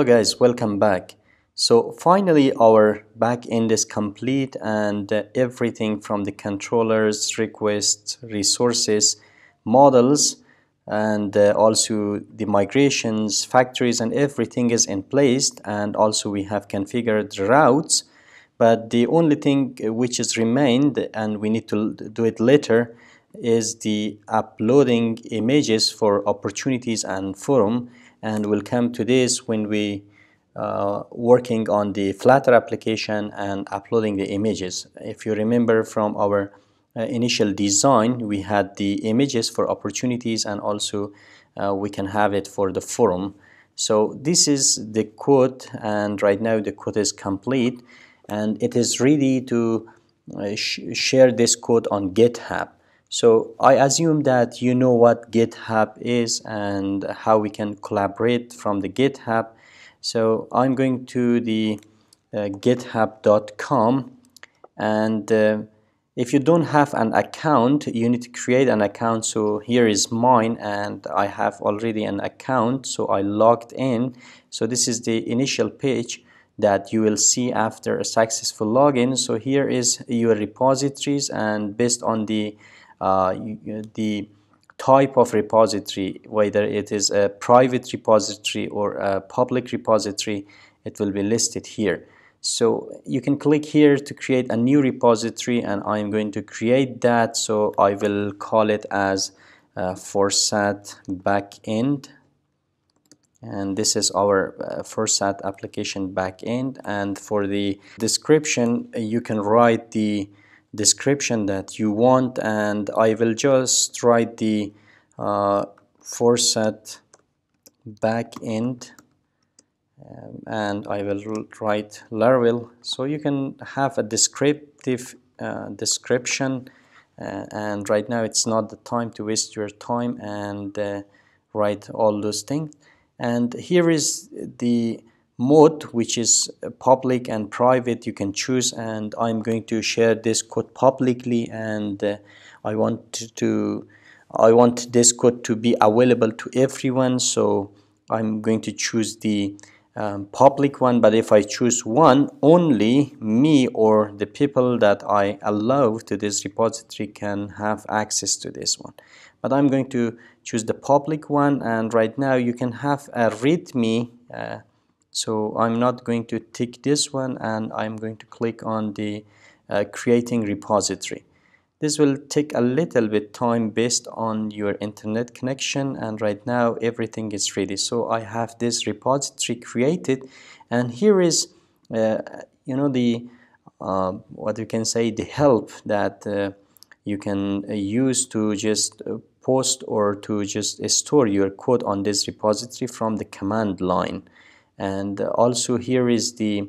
Hello guys, welcome back. So finally our backend is complete and uh, everything from the controllers, requests, resources, models and uh, also the migrations, factories and everything is in place. And also we have configured routes. But the only thing which is remained and we need to do it later is the uploading images for opportunities and forum and we'll come to this when we uh, working on the Flutter application and uploading the images. If you remember from our uh, initial design, we had the images for opportunities and also uh, we can have it for the forum. So this is the code and right now the code is complete and it is ready to uh, sh share this code on GitHub. So I assume that you know what GitHub is and how we can collaborate from the GitHub. So I'm going to the uh, github.com and uh, if you don't have an account you need to create an account. So here is mine and I have already an account. So I logged in. So this is the initial page that you will see after a successful login. So here is your repositories and based on the the type of repository whether it is a private repository or a public repository it will be listed here. So you can click here to create a new repository and I'm going to create that. So I will call it as uh, Forsat backend. And this is our uh, Forsat application backend. And for the description you can write the description that you want and I will just write the uh, Forsat backend um, and I will write Laravel. So you can have a descriptive uh, description uh, and right now it's not the time to waste your time and uh, write all those things. And here is the mode which is public and private you can choose and I'm going to share this code publicly and uh, I want to I want this code to be available to everyone so I'm going to choose the um, public one but if I choose one only me or the people that I allow to this repository can have access to this one. But I'm going to choose the public one and right now you can have a readme uh, so I'm not going to tick this one and I'm going to click on the uh, creating repository. This will take a little bit time based on your internet connection and right now everything is ready. So I have this repository created and here is uh, you know the uh, what you can say the help that uh, you can uh, use to just uh, post or to just store your code on this repository from the command line and also here is the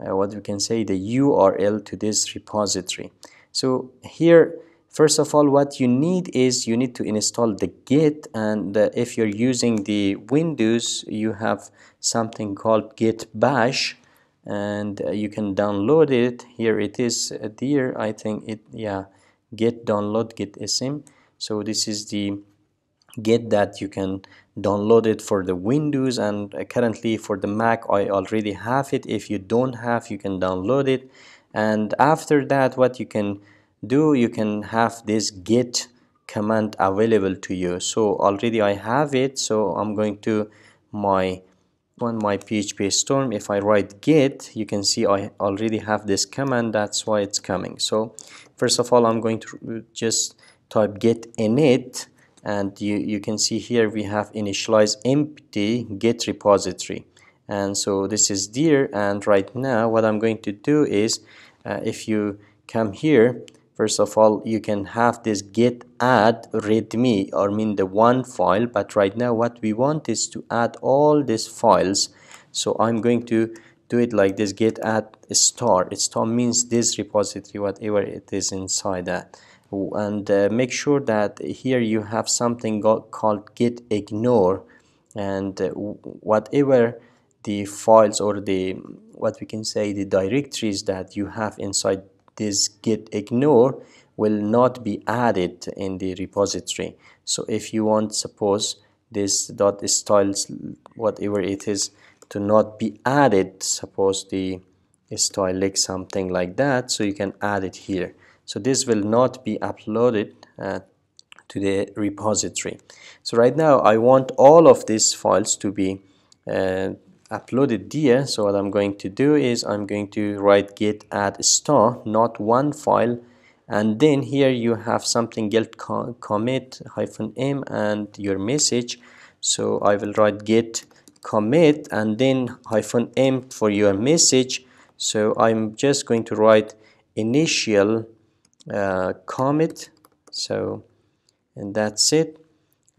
uh, what we can say the URL to this repository. So here first of all what you need is you need to install the git. And uh, if you're using the Windows you have something called git bash. And uh, you can download it. Here it is uh, there. I think it yeah git download git scm so this is the git that you can download it for the windows and uh, currently for the mac i already have it. If you don't have you can download it. And after that what you can do you can have this git command available to you. So already i have it so i'm going to my on my php storm. If i write git you can see i already have this command that's why it's coming. So first of all i'm going to just type git init and you, you can see here we have initialize empty git repository. And so this is there. And right now what I'm going to do is uh, if you come here first of all you can have this git add readme or mean the one file. But right now what we want is to add all these files. So I'm going to do it like this git add star. Star means this repository whatever it is inside that and uh, make sure that here you have something called git ignore and uh, whatever the files or the what we can say the directories that you have inside this git ignore will not be added in the repository. So if you want suppose this dot styles whatever it is to not be added suppose the style looks something like that so you can add it here so this will not be uploaded uh, to the repository. So right now I want all of these files to be uh, uploaded there so what I'm going to do is I'm going to write git add star not one file. And then here you have something git commit hyphen m and your message. So I will write git commit and then hyphen m for your message. So I'm just going to write initial uh, commit so and that's it.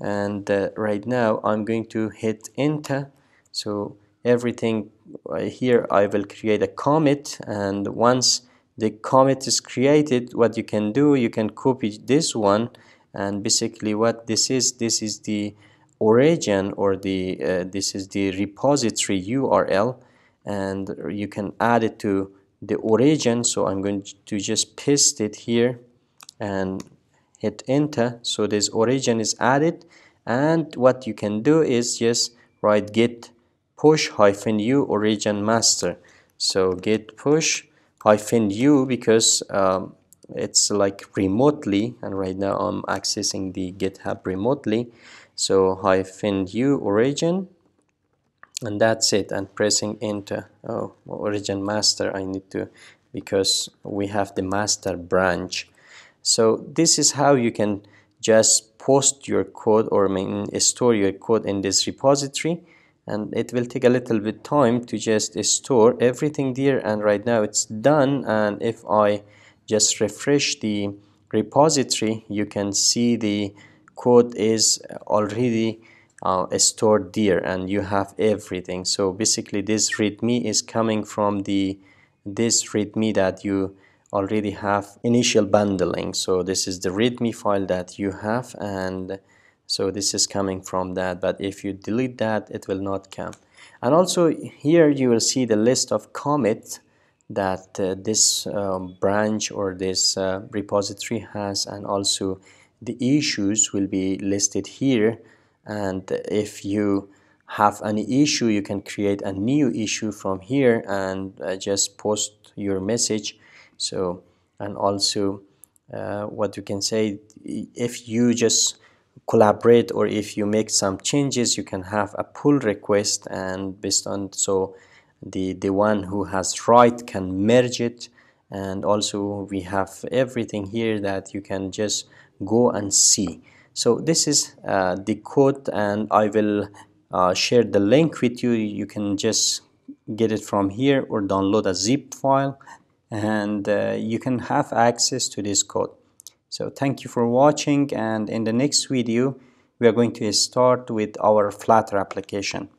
And uh, right now I'm going to hit enter. So everything uh, here I will create a commit. And once the commit is created what you can do you can copy this one. And basically what this is this is the origin or the uh, this is the repository URL and you can add it to the origin so I'm going to just paste it here and hit enter. So this origin is added. And what you can do is just write git push hyphen u origin master. So git push hyphen u because um, it's like remotely and right now I'm accessing the github remotely. So hyphen u origin and that's it and pressing enter. Oh origin master I need to because we have the master branch. So this is how you can just post your code or store your code in this repository and it will take a little bit time to just store everything there and right now it's done and if I just refresh the repository you can see the code is already uh, stored there and you have everything. So basically this readme is coming from the this readme that you already have initial bundling. So this is the readme file that you have and so this is coming from that. But if you delete that it will not come. And also here you will see the list of commits that uh, this um, branch or this uh, repository has and also the issues will be listed here and if you have any issue you can create a new issue from here and uh, just post your message. So and also uh, what you can say if you just collaborate or if you make some changes you can have a pull request and based on so the the one who has right can merge it. And also we have everything here that you can just go and see so this is uh, the code and I will uh, share the link with you. You can just get it from here or download a zip file and uh, you can have access to this code so thank you for watching and in the next video we are going to start with our flutter application